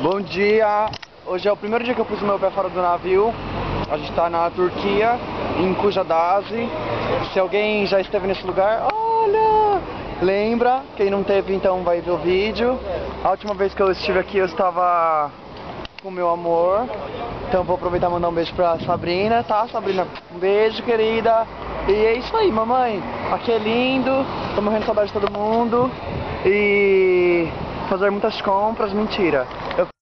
Bom dia! Hoje é o primeiro dia que eu pus o meu pé fora do navio. A gente está na Turquia, em Kujadazi. Se alguém já esteve nesse lugar, olha! Lembra? Quem não teve, então vai ver o vídeo. A última vez que eu estive aqui, eu estava com meu amor. Então vou aproveitar e mandar um beijo pra Sabrina, tá? Sabrina, um beijo, querida. E é isso aí, mamãe. Aqui é lindo. Tô morrendo de saudade de todo mundo. E fazer muitas compras, mentira. Eu...